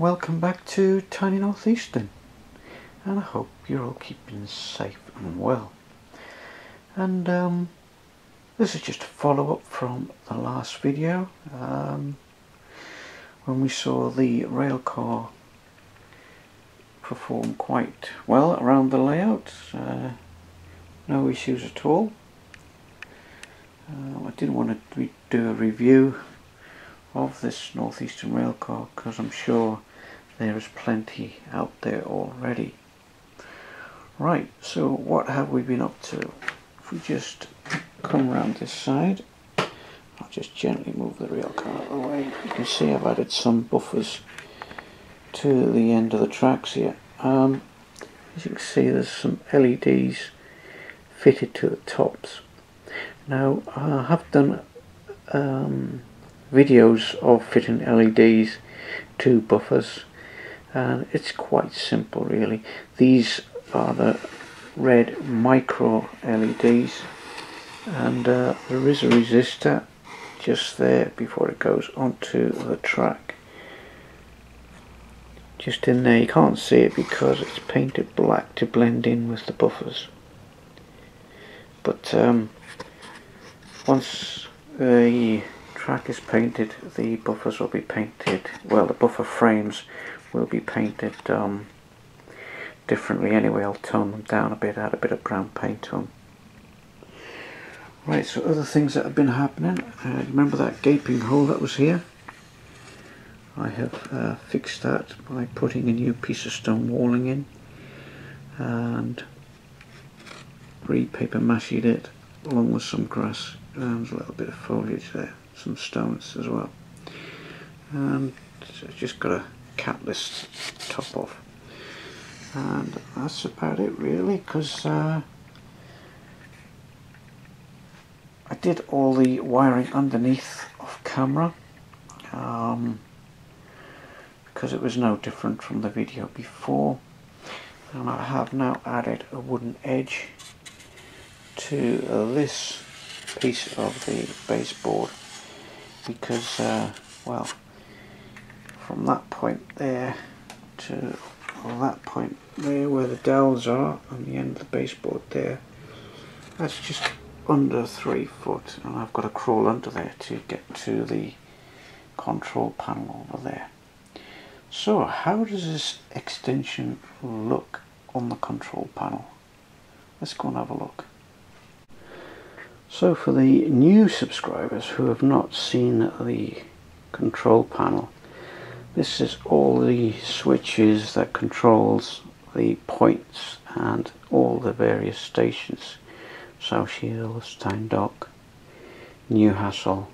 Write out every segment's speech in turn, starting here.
welcome back to Tony Northeastern. And I hope you're all keeping safe and well. And um, this is just a follow up from the last video um, when we saw the rail car perform quite well around the layout. Uh, no issues at all. Uh, I didn't want to do a review of this Northeastern Railcar because I'm sure there is plenty out there already. Right, so what have we been up to? If we just come around this side, I'll just gently move the railcar out of the way. You can see I've added some buffers to the end of the tracks here. Um, as you can see there's some LEDs fitted to the tops. Now I have done um, videos of fitting LEDs to buffers and it's quite simple really. These are the red micro LEDs and uh, there is a resistor just there before it goes onto the track. Just in there. You can't see it because it's painted black to blend in with the buffers. But um, once the track is painted, the buffers will be painted, well the buffer frames will be painted um, differently anyway, I'll tone them down a bit, add a bit of brown paint to them. Right, so other things that have been happening, uh, remember that gaping hole that was here? I have uh, fixed that by putting a new piece of stone walling in and re-paper machied it along with some grass and a little bit of foliage there some stones as well and just got to cap this top off. And that's about it really because uh, I did all the wiring underneath off camera um, because it was no different from the video before. And I have now added a wooden edge to this piece of the baseboard because uh, well from that point there to that point there where the dowels are on the end of the baseboard there. That's just under three foot and I've got to crawl under there to get to the control panel over there. So how does this extension look on the control panel? Let's go and have a look. So for the new subscribers who have not seen the control panel, this is all the switches that controls the points and all the various stations. South Shields, Tyne Dock, Newcastle.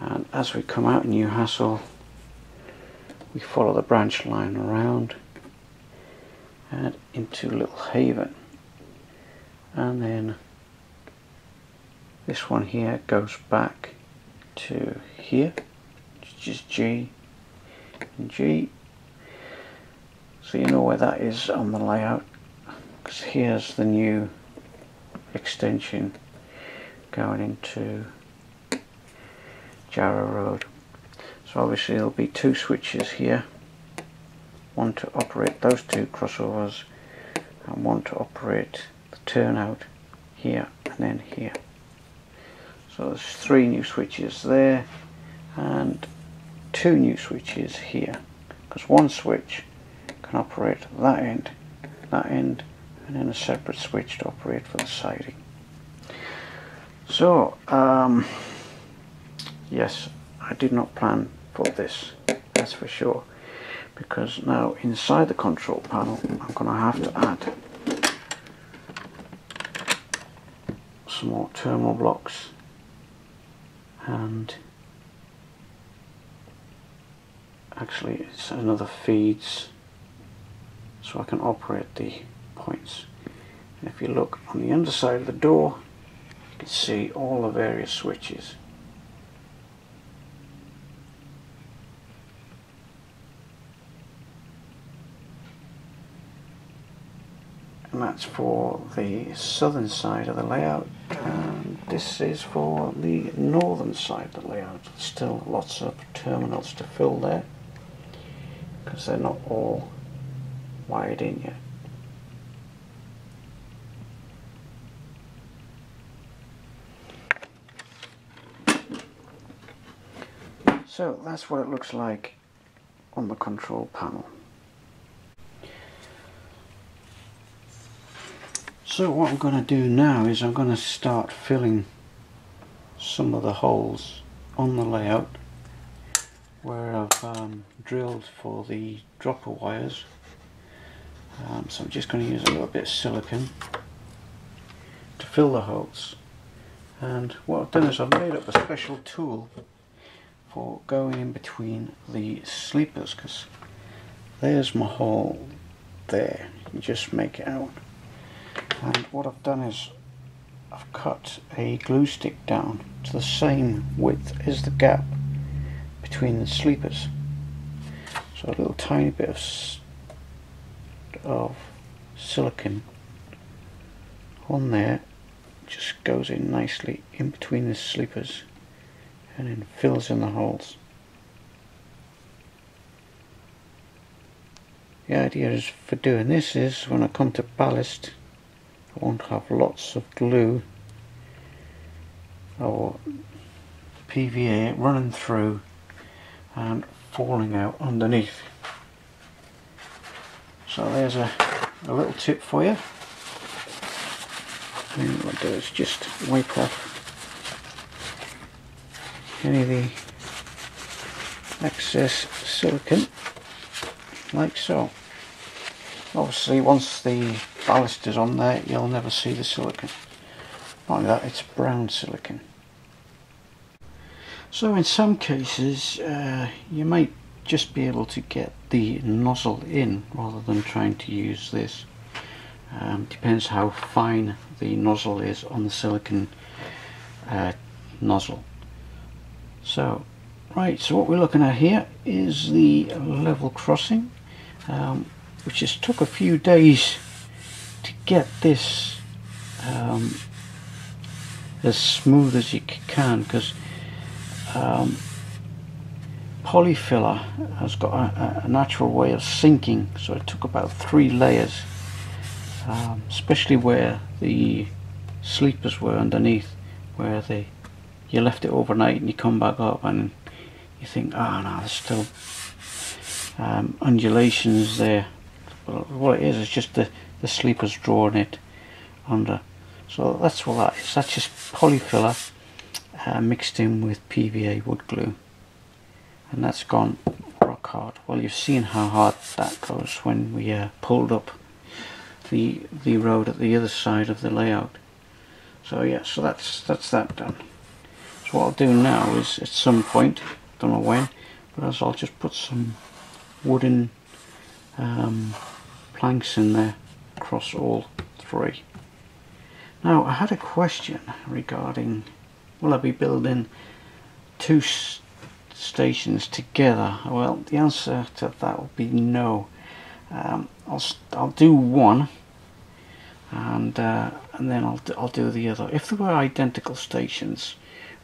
And as we come out Newcastle we follow the branch line around and into Little Haven. And then this one here goes back to here which is G and G. So you know where that is on the layout because here's the new extension going into Jarrow Road. So obviously there'll be two switches here one to operate those two crossovers and one to operate the turnout here and then here. So there's three new switches there and two new switches here because one switch can operate that end, that end and then a separate switch to operate for the siding. So um, yes I did not plan for this that's for sure because now inside the control panel I'm going to have to add some more terminal blocks and actually it's another feeds so I can operate the points. And if you look on the underside of the door you can see all the various switches. And that's for the southern side of the layout and this is for the northern side of the layout. Still lots of terminals to fill there because they're not all wired in yet. So that's what it looks like on the control panel. So what I'm going to do now is I'm going to start filling some of the holes on the layout where I've um, drilled for the dropper wires. Um, so I'm just going to use a little bit of silicon to fill the holes. And what I've done is I've made up a special tool for going in between the sleepers because there's my hole there. You just make it out and what I've done is I've cut a glue stick down to the same width as the gap between the sleepers. So a little tiny bit of, of silicon on there just goes in nicely in between the sleepers and then fills in the holes. The idea is for doing this is when I come to ballast I won't have lots of glue or PVA running through and falling out underneath. So there's a, a little tip for you. And what I do is just wipe off any of the excess silicon like so. Obviously once the ballast is on there you'll never see the silicon. Like that it's brown silicon. So in some cases uh, you might just be able to get the nozzle in rather than trying to use this. Um, depends how fine the nozzle is on the silicon uh, nozzle. So right so what we're looking at here is the level crossing um, which just took a few days to get this um, as smooth as you can because um, polyfiller has got a, a, natural way of sinking so it took about three layers um, especially where the sleepers were underneath where they you left it overnight and you come back up and you think ah oh, no there's still um, undulations there but what it is is just the, the sleepers drawing it under. So that's what that is. That's just polyfiller uh, mixed in with PVA wood glue. And that's gone rock hard. Well you've seen how hard that goes when we uh, pulled up the the road at the other side of the layout. So yeah, so that's that's that done. So what I'll do now is at some point, don't know when, but I'll just put some wooden um, planks in there across all three. Now I had a question regarding will I be building two stations together? Well the answer to that will be no. Um, I'll, I'll do one and uh, and then I'll, I'll do the other. If there were identical stations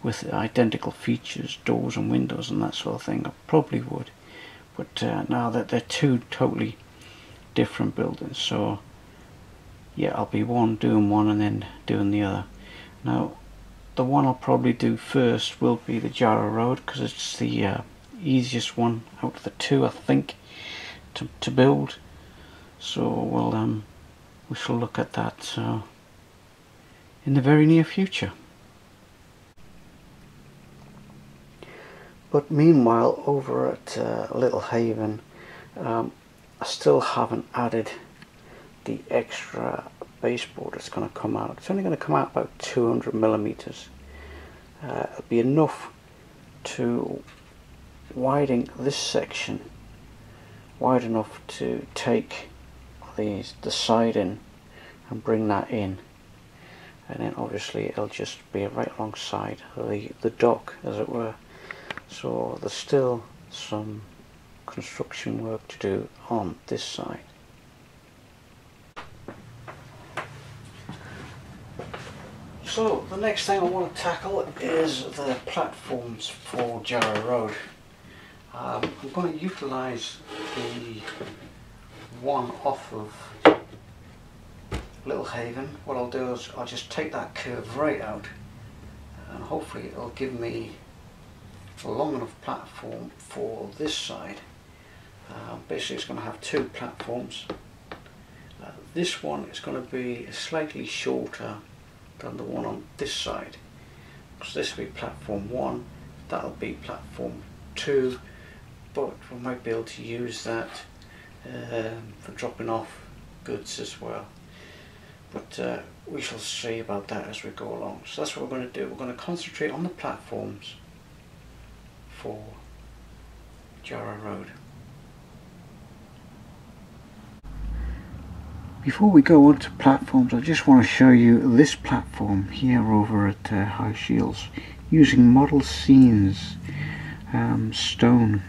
with identical features, doors and windows and that sort of thing, I probably would. But uh, now that they're two totally different buildings so yeah I'll be one doing one and then doing the other now the one I'll probably do first will be the Jarrow Road because it's the uh, easiest one out of the two I think to, to build. So we'll um, we shall look at that uh, in the very near future. But meanwhile over at uh, Little Haven um, I still haven't added the extra baseboard that's going to come out. It's only going to come out about 200 millimeters. Uh, it'll be enough to widen this section wide enough to take these the side in and bring that in and then obviously it'll just be right alongside the the dock as it were so there's still some construction work to do on this side. So the next thing I want to tackle is the platforms for Jarrow Road. Um, I'm going to utilise the one off of Little Haven. What I'll do is I'll just take that curve right out and hopefully it'll give me a long enough platform for this side. Uh, basically it's going to have two platforms. Uh, this one is going to be slightly shorter than the one on this side. Because this will be platform 1, that'll be platform 2, but we might be able to use that um, for dropping off goods as well. But uh, we shall see about that as we go along. So that's what we're going to do. We're going to concentrate on the platforms for Jarrow Road. Before we go on to platforms, I just want to show you this platform here over at uh, High Shields using model scenes um, stone.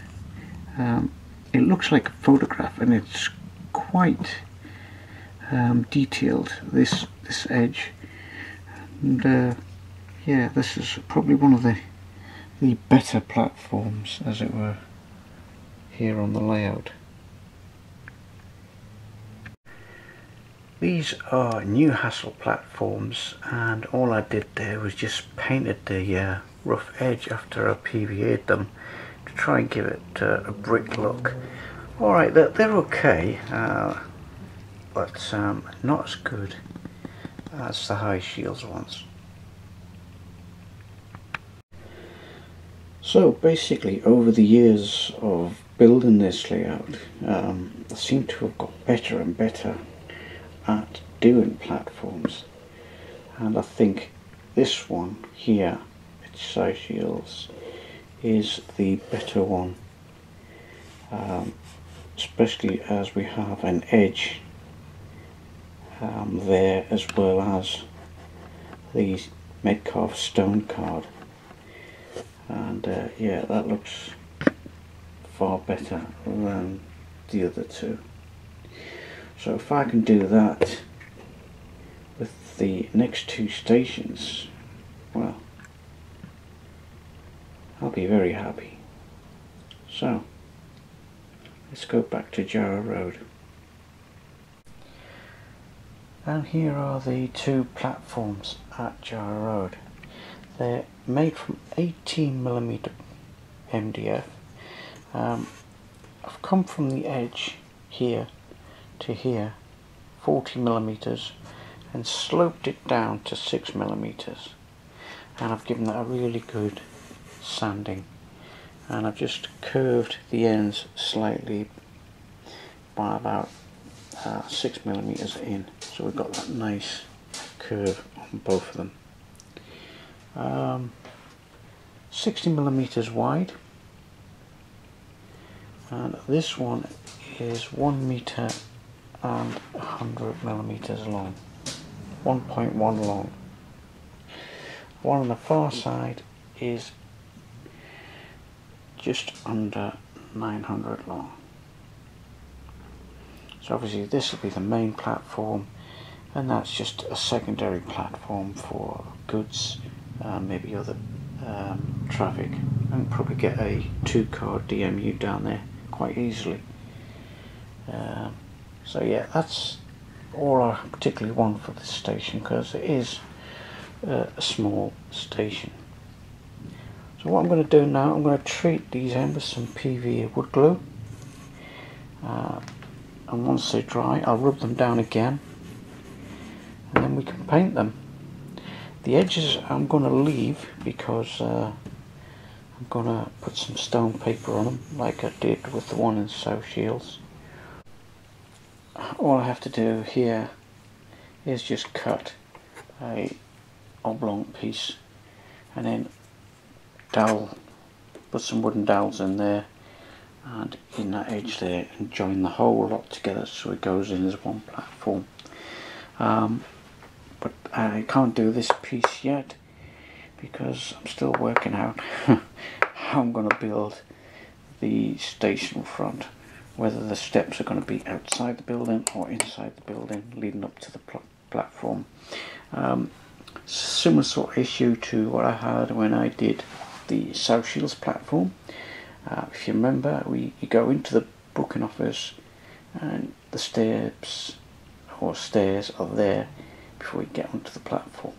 Um, it looks like a photograph and it's quite um, detailed this this edge and uh, yeah this is probably one of the the better platforms as it were here on the layout these are Newcastle platforms and all I did there was just painted the uh, rough edge after I PVA'd them to try and give it uh, a brick look. Alright they're, they're okay. Uh, but um, not as good as the high shields ones. So basically over the years of building this layout um, I seem to have got better and better at doing platforms. And I think this one here, South Shields, is the better one. Um, especially as we have an edge um, there as well as the Metcalfe stone card. And uh, yeah that looks far better than the other two so if I can do that with the next two stations well I'll be very happy so let's go back to Jarrow Road and here are the two platforms at Jarrow Road. They're made from 18mm MDF. Um, I've come from the edge here to here 40 millimeters, and sloped it down to 6 millimeters. and I've given that a really good sanding. And I've just curved the ends slightly by about uh, 6 millimeters in. So we've got that nice curve on both of them. Um, 60 millimeters wide. And this one is 1 meter and 100 millimeters long 1.1 long one on the far side is just under 900 long so obviously this will be the main platform and that's just a secondary platform for goods, uh, maybe other um, traffic. And probably get a two car DMU down there quite easily. Um, so yeah, that's all I particularly want for this station because it is uh, a small station. So what I'm going to do now, I'm going to treat these ends with some PVA wood glue. Uh, and once they dry I'll rub them down again and then we can paint them the edges I'm going to leave because uh, I'm going to put some stone paper on them like I did with the one in South Shields all I have to do here is just cut a oblong piece and then dowel put some wooden dowels in there and in that edge there and join the whole lot together so it goes in as one platform. Um, but I can't do this piece yet because I'm still working out how I'm going to build the station front whether the steps are going to be outside the building or inside the building leading up to the pl platform um, similar sort of issue to what I had when I did the South Shields platform. Uh, if you remember, we you go into the booking office and the steps or stairs are there before we get onto the platform.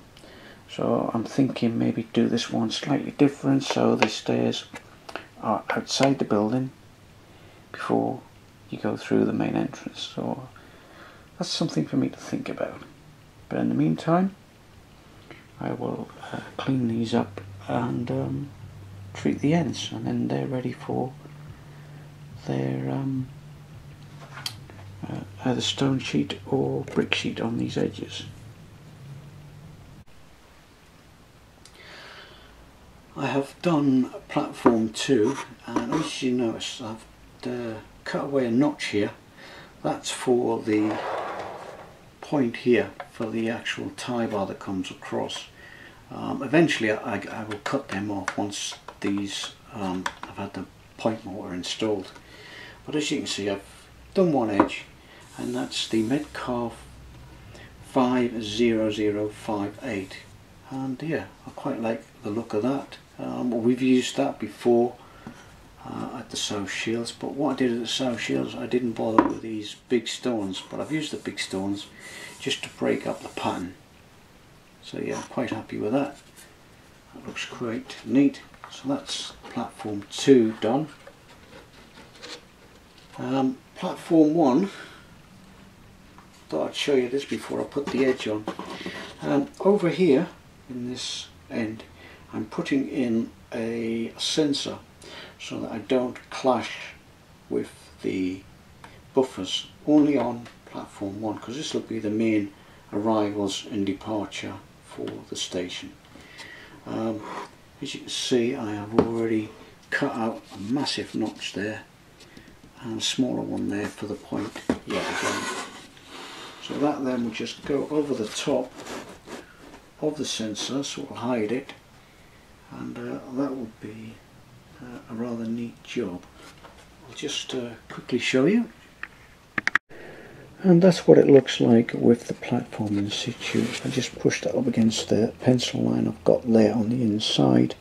So I'm thinking maybe do this one slightly different so the stairs are outside the building before you go through the main entrance. So that's something for me to think about. But in the meantime, I will uh, clean these up and um, treat the ends and then they're ready for their um, uh, either stone sheet or brick sheet on these edges. I have done platform 2 and as you notice I've uh, cut away a notch here. That's for the point here for the actual tie bar that comes across. Um, eventually I, I, will cut them off once these um, I've had the point motor installed. But as you can see I've done one edge and that's the Metcalfe 50058 and yeah I quite like the look of that. Um, we've used that before uh, at the South Shields. But what I did at the South Shields I didn't bother with these big stones but I've used the big stones just to break up the pattern. So yeah I'm quite happy with that. That looks quite neat. So that's platform 2 done. Um, platform 1 thought I'd show you this before I put the edge on. Um, over here in this end I'm putting in a sensor so that I don't clash with the buffers only on platform 1 because this will be the main arrivals and departure for the station. Um, as you can see I have already cut out a massive notch there and a smaller one there for the point yet again. So that then will just go over the top of the sensor so it will hide it and uh, that would be uh, a rather neat job. I'll just uh, quickly show you. And that's what it looks like with the platform in situ. I just pushed that up against the pencil line I've got there on the inside.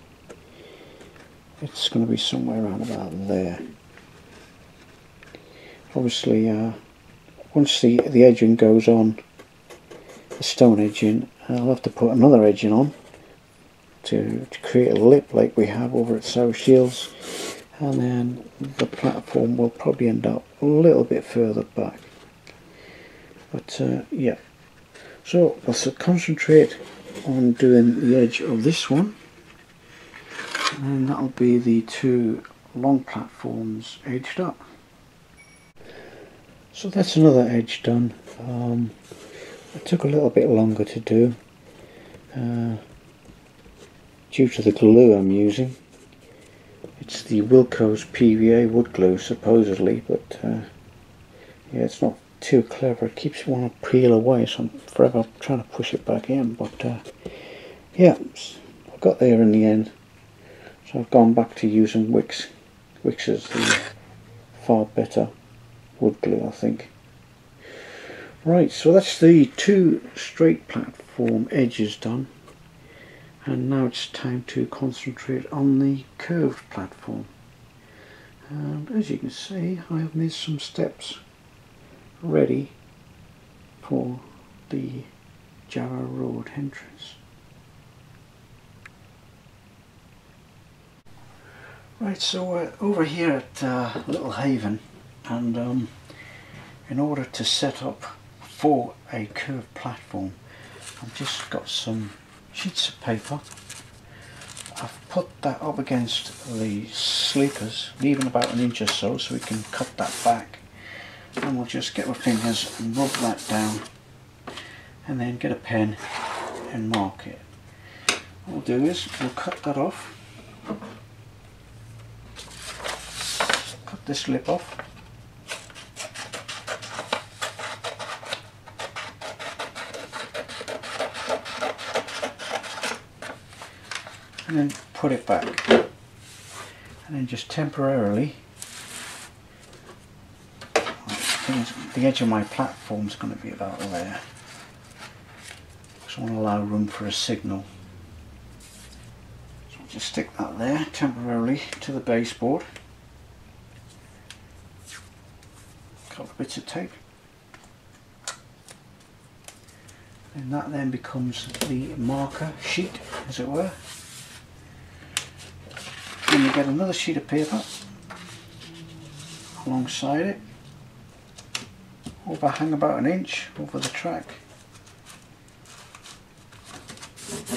It's going to be somewhere around about there. Obviously, uh, once the, the edging goes on, the stone edging, I'll have to put another edging on to, to create a lip like we have over at South Shields. And then the platform will probably end up a little bit further back. But uh, yeah. So let's concentrate on doing the edge of this one. And that'll be the two long platforms edged up. So that's another edge done. Um, it took a little bit longer to do. Uh, due to the glue I'm using. It's the Wilko's PVA wood glue supposedly, but uh, yeah, it's not too clever. It keeps wanting to peel away, so I'm forever trying to push it back in. But uh, yeah, I got there in the end. So I've gone back to using Wickes. Wickes is the far better wood glue, I think. Right, so that's the two straight platform edges done and now it's time to concentrate on the curved platform and as you can see I have made some steps ready for the Jarrow Road entrance. Right so over here at uh, Little Haven and um, in order to set up for a curved platform I've just got some sheets of paper. I've put that up against the sleepers, leaving about an inch or so so we can cut that back. And we'll just get our fingers and rub that down and then get a pen and mark it. What we'll do is we'll cut that off, cut this lip off and then put it back and then just temporarily the edge of my platform is going to be about there because I want to allow room for a signal. So I'll just stick that there temporarily to the baseboard. A couple of bits of tape. And that then becomes the marker sheet, as it were. You get another sheet of paper alongside it. Overhang about an inch over the track.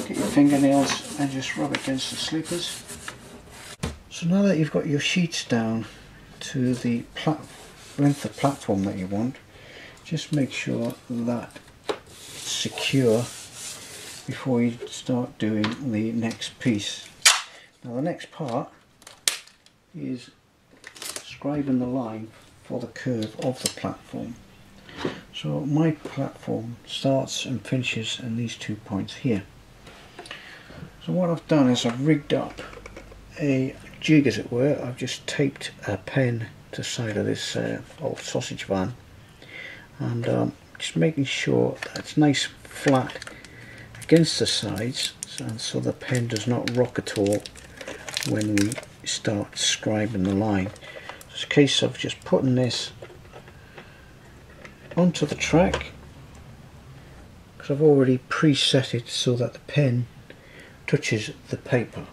Get your fingernails and just rub against the sleepers. So now that you've got your sheets down to the length of platform that you want, just make sure that it's secure before you start doing the next piece. Now the next part is scribing the line for the curve of the platform. So my platform starts and finishes in these two points here. So what I've done is I've rigged up a jig as it were. I've just taped a pen to the side of this uh, old sausage van and um, just making sure that it's nice flat against the sides and so the pen does not rock at all when we start scribing the line. It's a case of just putting this onto the track because I've already preset it so that the pen touches the paper.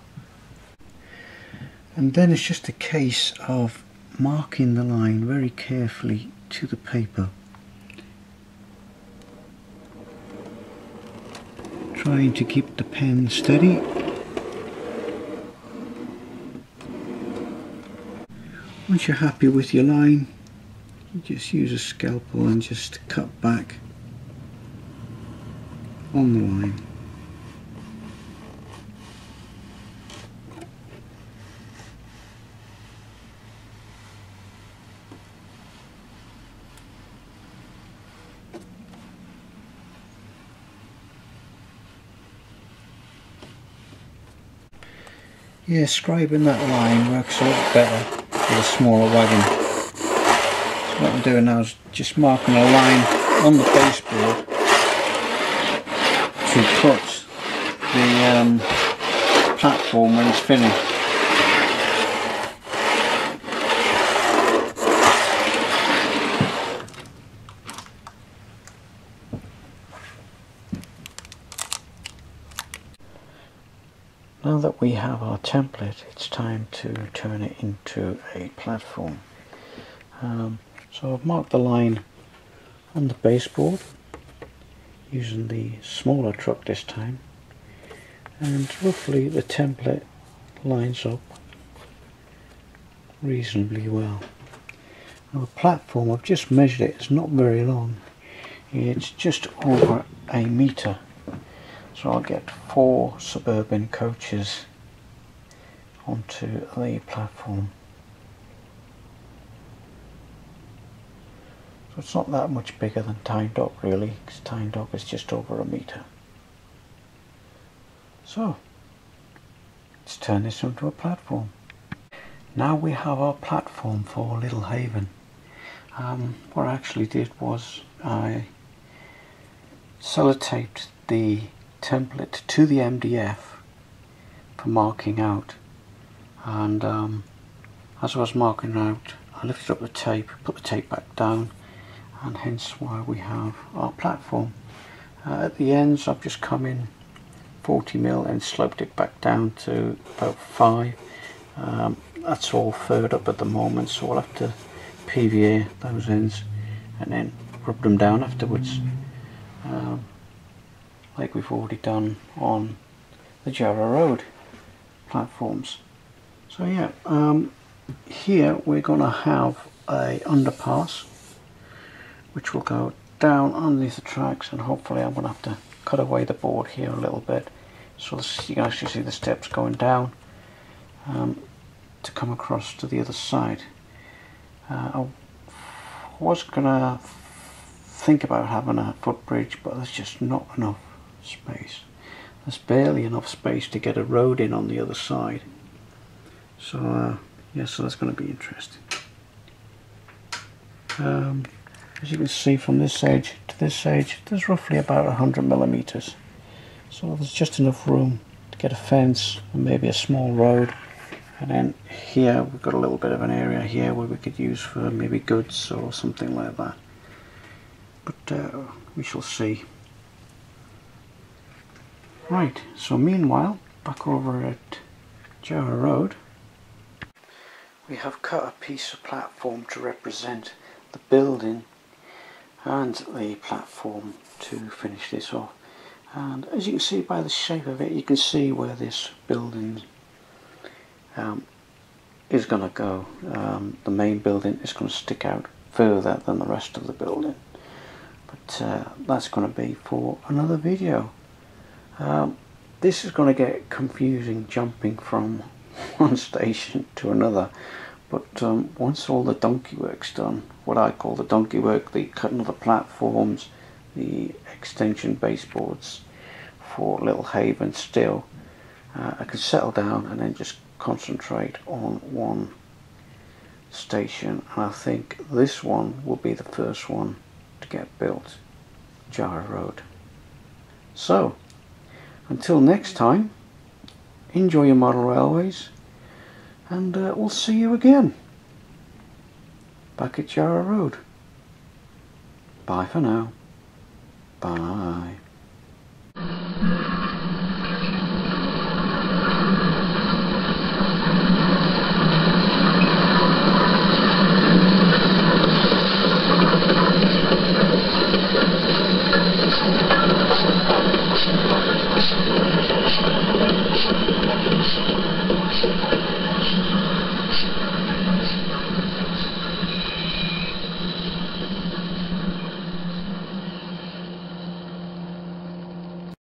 And then it's just a case of marking the line very carefully to the paper. Trying to keep the pen steady Once you're happy with your line, you just use a scalpel and just cut back on the line. Yeah, scribing that line works a lot better a smaller wagon. So what I'm doing now is just marking a line on the baseboard to cut the um, platform when it's finished. Now that we have our template, it's time to turn it into a platform. Um, so I've marked the line on the baseboard using the smaller truck this time and roughly the template lines up reasonably well. Now the platform, I've just measured it, it's not very long. It's just over a metre so I'll get four suburban coaches onto the platform. So it's not that much bigger than Tyne Dock really, because Tyne Dock is just over a metre. So, let's turn this into a platform. Now we have our platform for Little Haven. Um, what I actually did was I sellotaped the template to the MDF for marking out and um, as I was marking out I lifted up the tape, put the tape back down and hence why we have our platform. Uh, at the ends I've just come in 40 mil and sloped it back down to about 5. Um, that's all furred up at the moment so I'll have to PVA those ends and then rub them down afterwards. Um, like we've already done on the Jarrow Road platforms. So yeah, um, here we're going to have a underpass which will go down underneath the tracks and hopefully I'm going to have to cut away the board here a little bit so you can actually see the steps going down um, to come across to the other side. Uh, I was going to think about having a footbridge but there's just not enough space. There's barely enough space to get a road in on the other side. So uh, yeah, so that's going to be interesting. Um, as you can see from this edge to this edge, there's roughly about 100 millimeters So there's just enough room to get a fence and maybe a small road. And then here we've got a little bit of an area here where we could use for maybe goods or something like that. But uh, we shall see. Right, so meanwhile, back over at Jarrow Road, we have cut a piece of platform to represent the building and the platform to finish this off. And as you can see by the shape of it, you can see where this building um, is going to go. Um, the main building is going to stick out further than the rest of the building. But uh, that's going to be for another video. Um, this is going to get confusing jumping from one station to another but um, once all the donkey work's done what I call the donkey work the cutting of the platforms the extension baseboards for Little Haven still uh, I can settle down and then just concentrate on one station and I think this one will be the first one to get built Jarrow Road. So until next time, enjoy your model railways and uh, we'll see you again back at Jarrow Road. Bye for now. Bye.